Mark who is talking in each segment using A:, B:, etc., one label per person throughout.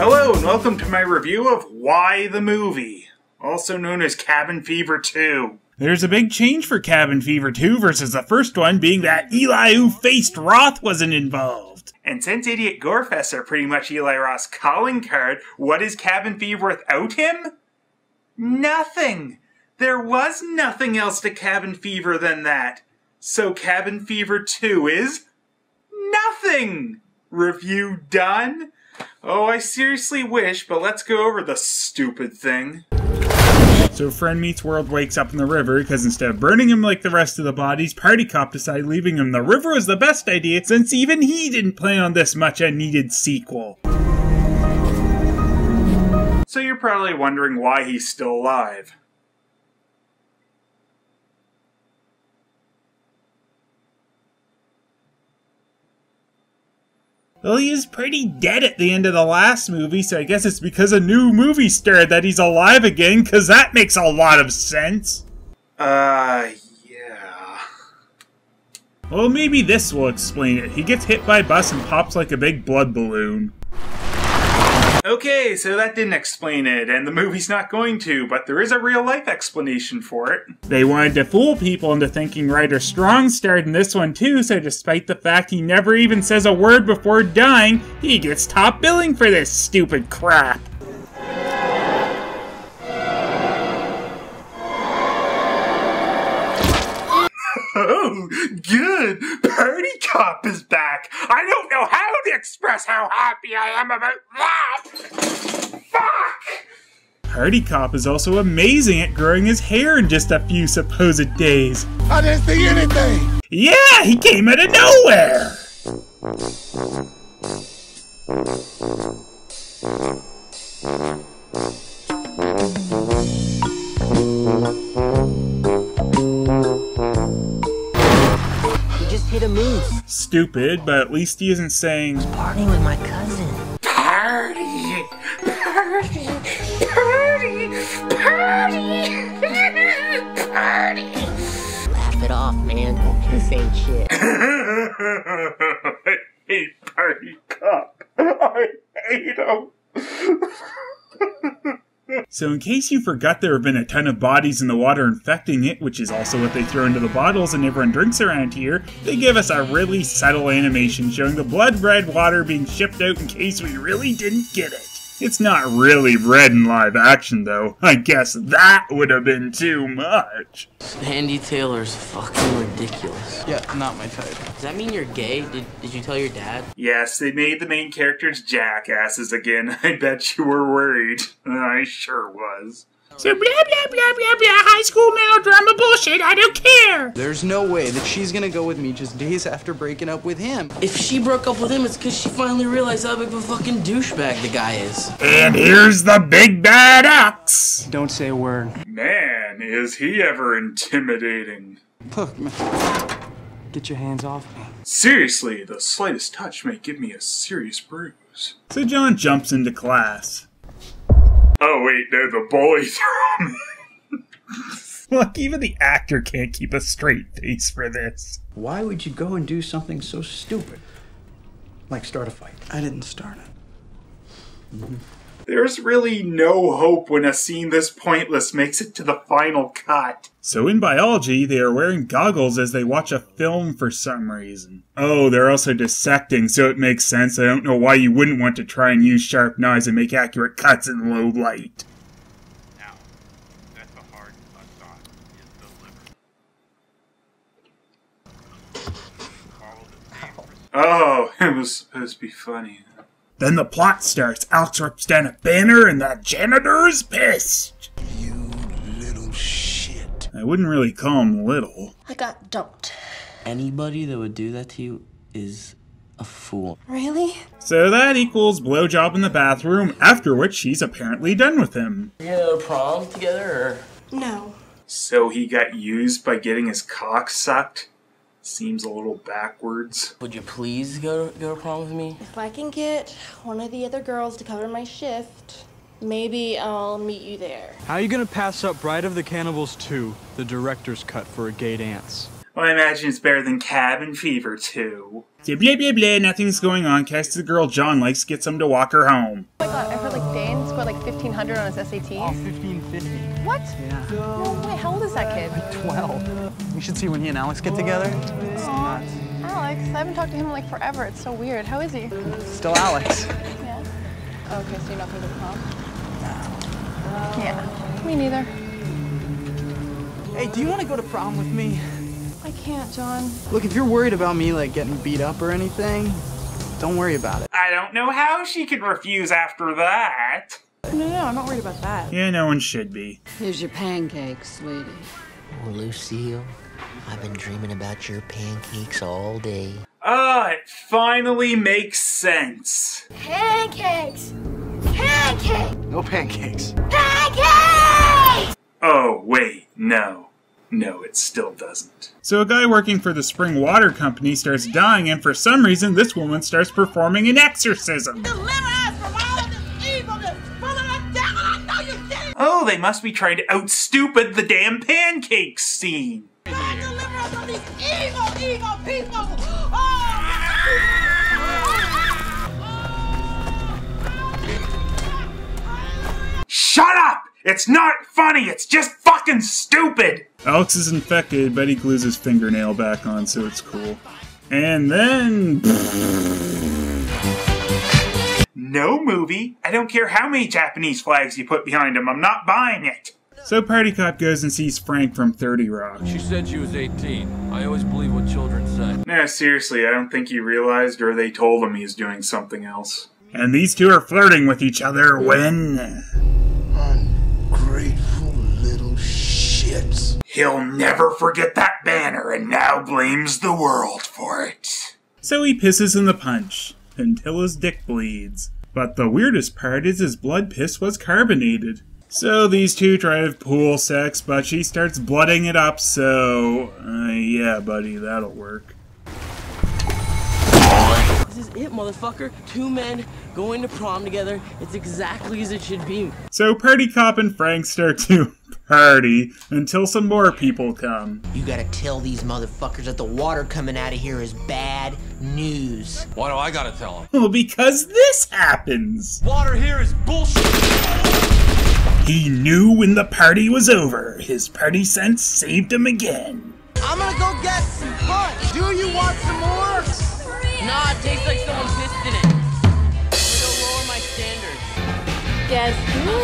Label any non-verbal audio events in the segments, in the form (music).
A: Hello, and welcome to my review of Why the Movie, also known as Cabin Fever 2.
B: There's a big change for Cabin Fever 2 versus the first one, being that Eli who faced Roth wasn't involved.
A: And since Idiot Gorefests are pretty much Eli Roth's calling card, what is Cabin Fever without him? Nothing! There was nothing else to Cabin Fever than that. So Cabin Fever 2 is nothing! Review done? Oh, I seriously wish, but let's go over the stupid thing.
B: So Friend Meets World wakes up in the river because instead of burning him like the rest of the bodies, Party Cop decided leaving him the river was the best idea since even he didn't plan on this much a needed sequel.
A: So you're probably wondering why he's still alive.
B: Well, he is pretty dead at the end of the last movie, so I guess it's because a new movie started that he's alive again, because that makes a lot of sense.
A: Uh, yeah.
B: Well, maybe this will explain it. He gets hit by a bus and pops like a big blood balloon.
A: Okay, so that didn't explain it, and the movie's not going to, but there is a real life explanation for it.
B: They wanted to fool people into thinking Ryder Strong starred in this one too, so despite the fact he never even says a word before dying, he gets top billing for this stupid crap.
A: Oh, good! Party Cop is back! I don't know how to express how happy I am about that! Fuck!
B: Party Cop is also amazing at growing his hair in just a few supposed days.
C: I didn't see anything.
B: Yeah, he came out of nowhere!
D: Hit a moose.
B: Stupid, but at least he isn't saying,
D: Partying with my cousin.
A: Party! Party! Party! Party! Party!
D: Laugh it off, man. This ain't shit. (laughs)
A: I hate Party Cop. I hate him.
B: So, in case you forgot, there have been a ton of bodies in the water infecting it, which is also what they throw into the bottles and everyone drinks around here, they give us a really subtle animation showing the blood red water being shipped out in case we really didn't get it. It's not really red in live action, though. I guess that would have been too much.
E: Andy Taylor's fucking ridiculous.
F: Yeah, not my type.
E: Does that mean you're gay? Did, did you tell your dad?
A: Yes, they made the main characters jackasses again. (laughs) I bet you were worried. (laughs) I sure was.
B: So, blah blah blah blah blah, high school melodrama bullshit, I don't care!
F: There's no way that she's gonna go with me just days after breaking up with him.
E: If she broke up with him, it's because she finally realized how big of a fucking douchebag the guy is.
B: And here's the big bad axe!
F: Don't say a word.
A: Man, is he ever intimidating.
F: Look, man. Get your hands off me.
A: Seriously, the slightest touch may give me a serious bruise.
B: So, John jumps into class.
A: Oh wait, no, the bully threw me. (laughs)
B: Look, even the actor can't keep a straight face for this.
G: Why would you go and do something so stupid? Like start a fight.
F: I didn't start it. Mm-hmm.
A: There's really no hope when a scene this pointless makes it to the final cut.
B: So in biology, they are wearing goggles as they watch a film for some reason. Oh, they're also dissecting, so it makes sense. I don't know why you wouldn't want to try and use sharp knives and make accurate cuts in low light.
H: Now, that's the heart of is the liver. Follow the same procedure.
A: Oh, (laughs) it was supposed to be funny.
B: Then the plot starts. Alex rips down a banner and the janitor is pissed.
C: You little shit.
B: I wouldn't really call him little.
I: I got dumped.
E: Anybody that would do that to you is a fool.
I: Really?
B: So that equals blowjob in the bathroom, after which she's apparently done with him.
E: You gonna go to prom together, or
I: No.
A: So he got used by getting his cock sucked? Seems a little backwards.
E: would you please go to, go to prom with me?
I: If I can get one of the other girls to cover my shift, maybe I'll meet you there.
J: How are you gonna pass up Bride of the Cannibals 2, the director's cut for a gay dance?
A: Well, I imagine it's better than Cabin Fever too.
B: So blah blah blah, nothing's going on. Cassie the girl John likes gets him to walk her home.
J: Oh my god, I heard like Dane scored like 1500 on his SAT.
F: Oh, 1550.
J: What?
F: Yeah.
J: No way, how old is that kid?
F: Like 12. You should see when he and Alex get together. It's nuts.
J: Alex, I haven't talked to him in like forever. It's so weird. How is he?
F: Still Alex.
J: Yeah. Oh, okay, so you're not going to prom? Yeah, me neither.
F: Hey, do you want to go to prom with me?
J: I can't, John.
F: Look, if you're worried about me like getting beat up or anything, don't worry about it.
A: I don't know how she could refuse after that.
J: No, no, I'm not worried about that.
B: Yeah, no one should be.
K: Here's your pancakes, sweetie.
D: Oh, Lucille, I've been dreaming about your pancakes all day.
A: Ah, it finally makes sense.
L: Pancakes! Pancakes!
F: No pancakes.
L: Pancakes!
A: Oh, wait, no. No, it still doesn't.
B: So a guy working for the Spring Water Company starts dying, and for some reason, this woman starts performing an exorcism.
A: Oh, they must be trying to outstupid the damn pancakes scene. God, deliver us from these evil, evil people! Oh! Shut up! It's not funny, it's just fucking stupid!
B: Alex is infected, but he glues his fingernail back on, so it's cool. And then. (laughs)
A: No movie. I don't care how many Japanese flags you put behind them, I'm not buying it.
B: So Party Cop goes and sees Frank from 30 Rock.
M: She said she was 18. I always believe what children say.
A: No, seriously, I don't think he realized or they told him he's doing something else.
B: And these two are flirting with each other when.
C: Ungrateful little shits.
A: He'll never forget that banner and now blames the world for it.
B: So he pisses in the punch until his dick bleeds. But the weirdest part is his blood piss was carbonated. So these two try to have pool sex, but she starts blooding it up, so. Uh, yeah, buddy, that'll work.
E: This is it, motherfucker. Two men going to prom together. It's exactly as it should be.
B: So Party Cop and Frank start to (laughs) party until some more people come.
D: You gotta tell these motherfuckers that the water coming out of here is bad news.
M: Why do I gotta tell them? (laughs)
B: Well, because this happens.
M: Water here is bullshit.
B: He knew when the party was over. His party sense saved him again.
N: I'm gonna go get some punch. Do you want some more?
E: Nah, it tastes like someone pissed in it. I'm gonna lower my standards.
I: Guess who?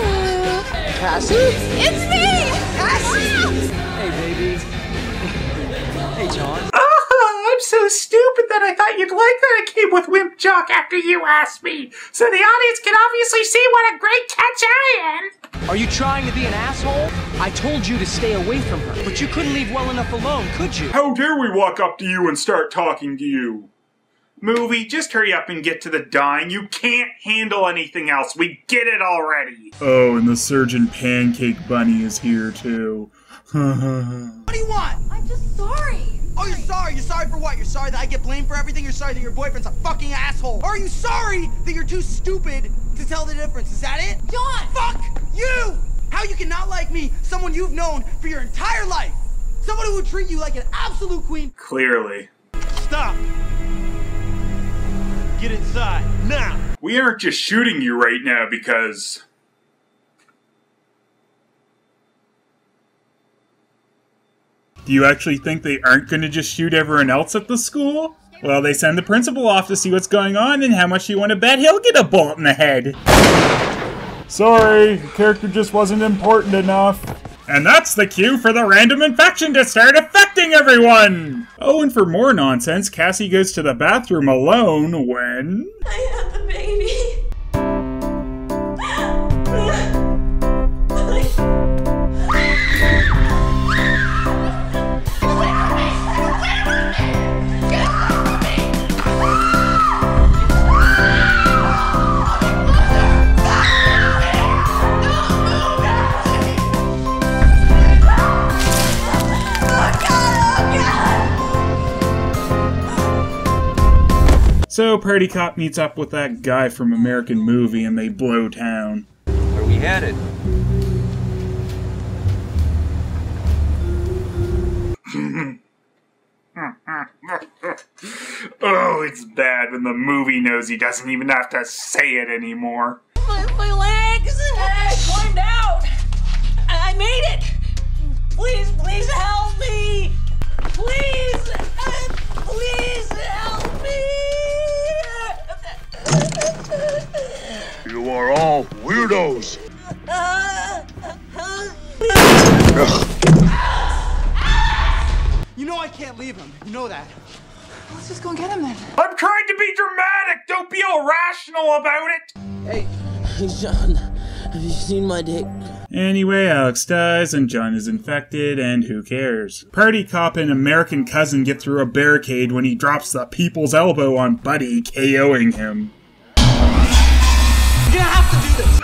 N: Cassie?
I: It's me!
N: Cassie! Ah!
F: Hey, baby. (laughs) hey, John.
A: Oh, I'm so stupid that I thought you'd like that I came with Wimp Jock after you asked me, so the audience can obviously see what a great catch I am.
O: Are you trying to be an asshole? I told you to stay away from her, but you couldn't leave well enough alone, could you?
A: How dare we walk up to you and start talking to you? Movie, just hurry up and get to the dying. You can't handle anything else. We get it already.
B: Oh, and the Surgeon Pancake Bunny is here too. (laughs)
N: What do you want?
I: I'm just sorry.
N: Oh, you're sorry. You're sorry for what? You're sorry that I get blamed for everything? You're sorry that your boyfriend's a fucking asshole? Or are you sorry that you're too stupid to tell the difference? Is that it?
I: John!
N: Fuck you! How you cannot like me, someone you've known for your entire life. Someone who would treat you like an absolute queen.
A: Clearly.
M: Stop. Get inside now.
A: We aren't just shooting you right now because.
B: Do you actually think they aren't going to just shoot everyone else at the school? Well, they send the principal off to see what's going on, and how much you want to bet he'll get a bullet in the head. Sorry, the character just wasn't important enough. And that's the cue for the random infection to start affecting everyone! Oh, and for more nonsense, Cassie goes to the bathroom alone when.
I: I had the baby.
B: So Party Cop meets up with that guy from American Movie and they blow town.
M: Where we headed? (laughs)
A: oh, it's bad when the movie knows he doesn't even have to say it anymore.
P: My, my legs! I climbed out! I I made it! Please, please help me! Please!
C: You are all weirdos.
N: You know I can't leave him. You know that.
F: Let's just go and get him then.
A: I'm trying to be dramatic! Don't be irrational about it!
E: Hey, hey, (laughs) John, have you seen my dick?
B: Anyway, Alex dies and John is infected, and who cares? Party Cop and American Cousin get through a barricade when he drops the people's elbow on Buddy, KOing him.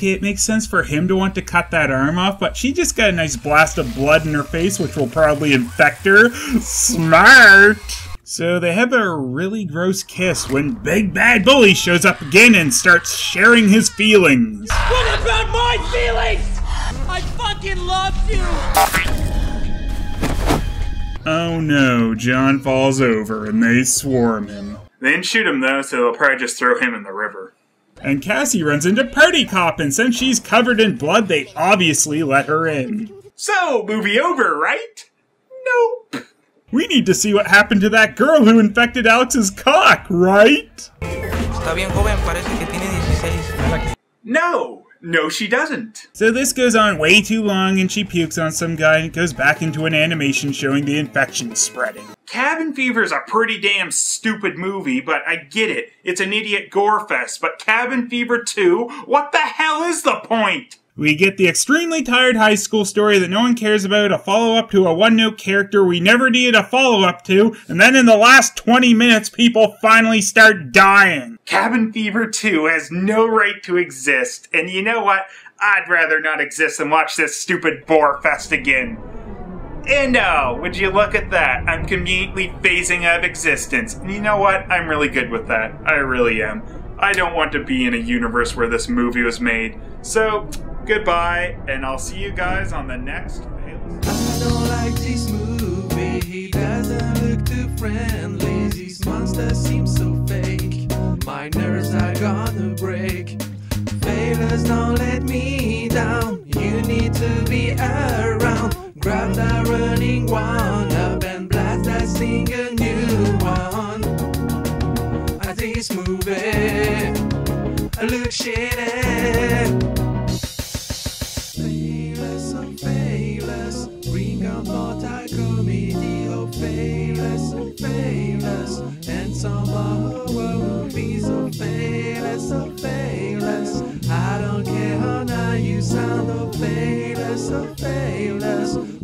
B: Okay, it makes sense for him to want to cut that arm off, but she just got a nice blast of blood in her face, which will probably infect her. Smart! So they have a really gross kiss when Big Bad Bully shows up again and starts sharing his feelings.
P: What about my feelings? I fucking loved you!
B: Oh no, John falls over and they swarm him.
A: They didn't shoot him though, so they'll probably just throw him in the river.
B: And Cassie runs into Party Cop, and since she's covered in blood, they obviously let her in.
A: So, movie over, right? Nope.
B: We need to see what happened to that girl who infected Alex's cock, right?
Q: Está bien joven, parece que tiene 16.
A: No, no, she doesn't.
B: So this goes on way too long, and she pukes on some guy, and goes back into an animation showing the infection spreading.
A: Cabin Fever is a pretty damn stupid movie, but I get it. It's an idiot gore fest, but Cabin Fever 2? What the hell is the point?
B: We get the extremely tired high school story that no one cares about, a follow up to a one note character we never needed a follow up to, and then in the last 20 minutes, people finally start dying.
A: Cabin Fever 2 has no right to exist, and you know what? I'd rather not exist than watch this stupid bore fest again. And oh, would you look at that? I'm conveniently phasing out of existence. And you know what? I'm really good with that. I really am. I don't want to be in a universe where this movie was made. So, goodbye, and I'll see you guys on the next
R: I don't like this movie. He doesn't look too friendly. So fake. My nerves are gonna break. Failures don't let me down. You need to be around. Grab that running one up and blast that single new one. At this movie, I look shitty. Eh?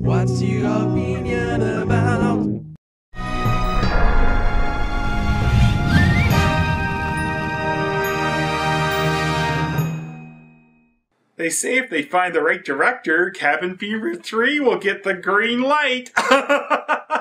R: What's your opinion about?
A: They say if they find the right director, Cabin Fever 3 will get the green light. (laughs)